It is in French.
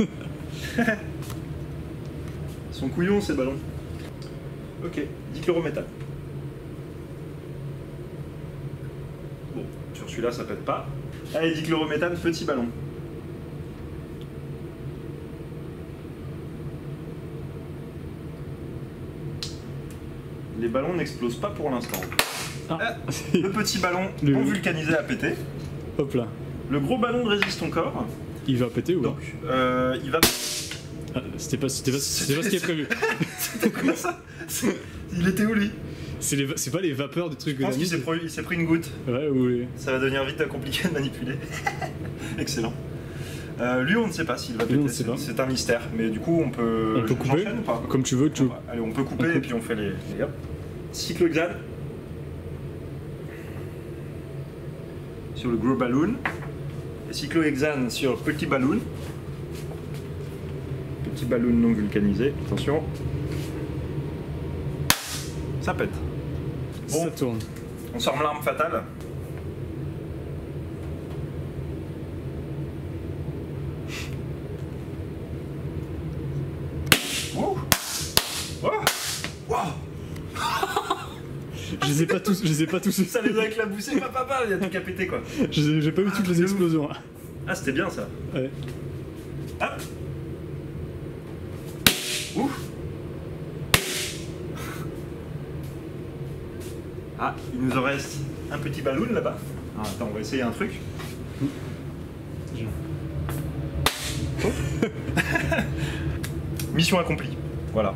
Ils sont couillons ces ballons. Ok, dichlorométhane. Bon, sur celui-là ça pète pas. Allez, dichlorométhane, petit ballon. Les ballons n'explosent pas pour l'instant. Ah. Le petit ballon non vulcanisé a pété. Hop là. Le gros ballon de résiste ton corps. Il va péter ou Donc, euh, il va. Ah, C'était pas, c'était pas, c'était pas ce qui est prévu. Comment ça C'est- Il était où lui C'est les c'est pas les vapeurs du truc Je pense qu'il s'est pris, il s'est pris une goutte. Ouais, ou les... Ça va devenir vite compliqué de manipuler. Excellent. Euh, lui, on ne sait pas s'il va péter. pas. C'est c'est un mystère. Mais du coup, on peut. On peut couper ou pas Comme tu veux, tu... Ouais, Allez, on peut couper On et puis on fait les. les hop. Cyclohexane. Sur le gros ballon. Cyclohexane sur petit ballon. Petit ballon non vulcanisé. Attention. Ça pète. Bon. Ça tourne. On sort l'arme fatale. Je les ai pas tous, je les ai pas tous. Ça les a éclaboussés, papa, papa, il y a tout qu'à péter quoi. J'ai pas eu toutes les explosions. Ah, c'était bien ça. Ouais. Hop Ouh Ah, il nous en reste un petit ballon là-bas. Ah, attends, on va essayer un truc. Mission accomplie. Voilà.